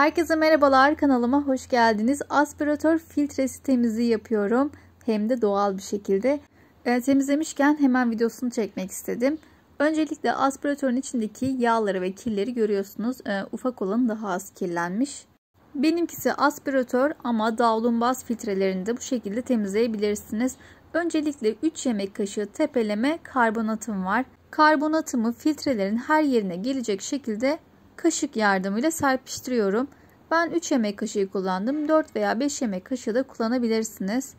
Herkese merhabalar kanalıma hoş geldiniz. Aspiratör filtresi temizliği yapıyorum. Hem de doğal bir şekilde. E, temizlemişken hemen videosunu çekmek istedim. Öncelikle aspiratörün içindeki yağları ve kirleri görüyorsunuz. E, ufak olanı daha az kirlenmiş. Benimkisi aspiratör ama davlumbaz filtrelerini de bu şekilde temizleyebilirsiniz. Öncelikle 3 yemek kaşığı tepeleme karbonatım var. Karbonatımı filtrelerin her yerine gelecek şekilde kaşık yardımıyla serpiştiriyorum. Ben 3 yemek kaşığı kullandım. 4 veya 5 yemek kaşığı da kullanabilirsiniz.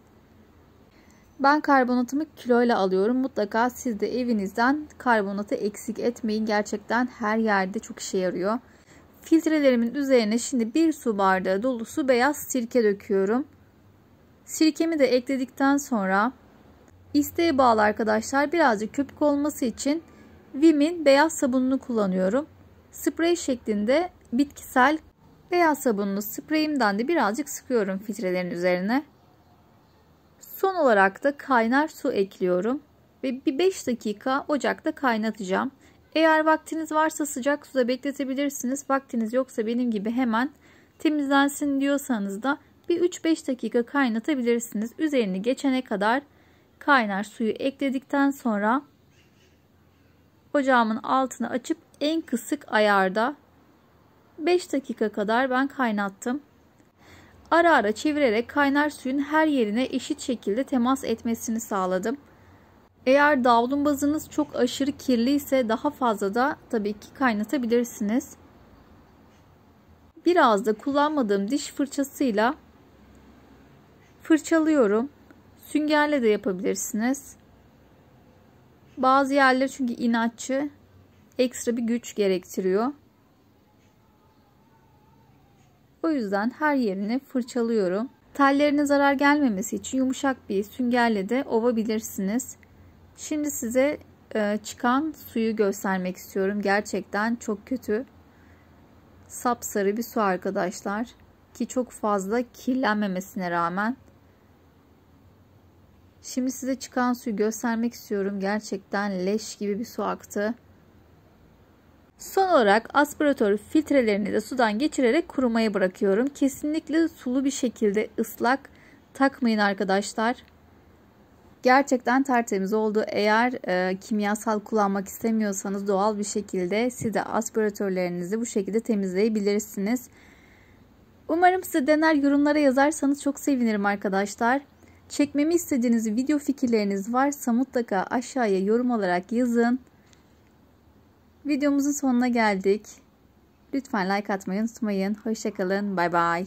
Ben karbonatımı kiloyla alıyorum. Mutlaka siz de evinizden karbonatı eksik etmeyin. Gerçekten her yerde çok işe yarıyor. Filtrelerimin üzerine şimdi bir su bardağı dolusu beyaz sirke döküyorum. Sirkemi de ekledikten sonra isteğe bağlı arkadaşlar birazcık köpük olması için Vim'in beyaz sabununu kullanıyorum. Sprey şeklinde bitkisel beyaz sabunlu spreyimden de birazcık sıkıyorum filtrelerin üzerine. Son olarak da kaynar su ekliyorum ve bir 5 dakika ocakta kaynatacağım. Eğer vaktiniz varsa sıcak suda bekletebilirsiniz. Vaktiniz yoksa benim gibi hemen temizlensin diyorsanız da bir 3-5 dakika kaynatabilirsiniz. Üzerini geçene kadar kaynar suyu ekledikten sonra ocağımın altını açıp en kısık ayarda 5 dakika kadar ben kaynattım. Ara ara çevirerek kaynar suyun her yerine eşit şekilde temas etmesini sağladım. Eğer davlumbazınız çok aşırı kirli ise daha fazla da tabii ki kaynatabilirsiniz. Biraz da kullanmadığım diş fırçasıyla fırçalıyorum. Süngerle de yapabilirsiniz. Bazı yerler çünkü inatçı ekstra bir güç gerektiriyor. O yüzden her yerini fırçalıyorum. Tellerine zarar gelmemesi için yumuşak bir süngerle de ovabilirsiniz. Şimdi size e, çıkan suyu göstermek istiyorum. Gerçekten çok kötü. Sapsarı bir su arkadaşlar. Ki çok fazla kirlenmemesine rağmen. Şimdi size çıkan suyu göstermek istiyorum. Gerçekten leş gibi bir su aktı. Son olarak aspiratör filtrelerini de sudan geçirerek kurumaya bırakıyorum. Kesinlikle sulu bir şekilde ıslak takmayın arkadaşlar. Gerçekten tertemiz oldu. Eğer e, kimyasal kullanmak istemiyorsanız doğal bir şekilde siz de aspiratörlerinizi bu şekilde temizleyebilirsiniz. Umarım size dener yorumlara yazarsanız çok sevinirim arkadaşlar. Çekmemi istediğiniz video fikirleriniz varsa mutlaka aşağıya yorum olarak yazın. Videomuzun sonuna geldik. Lütfen like atmayı unutmayın. Hoşçakalın. Bay bay.